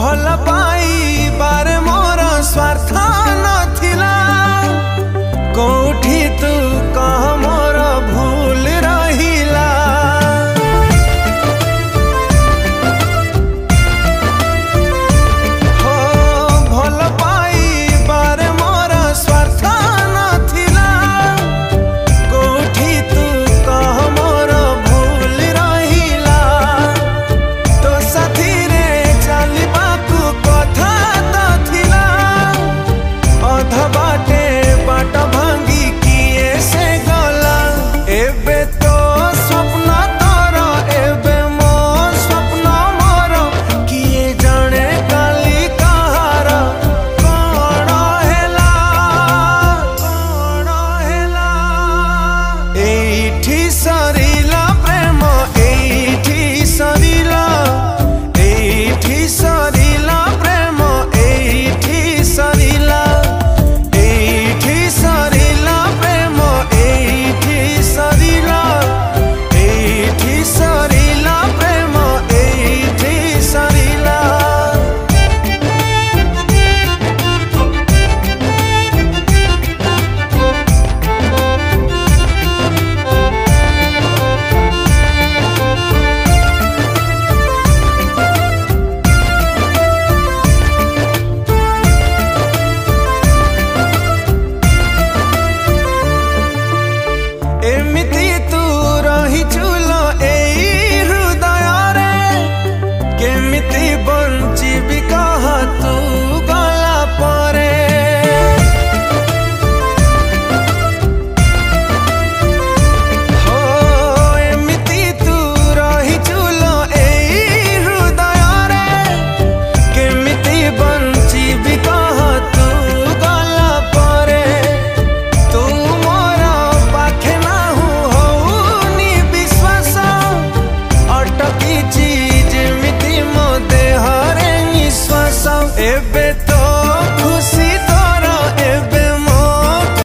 भल पाई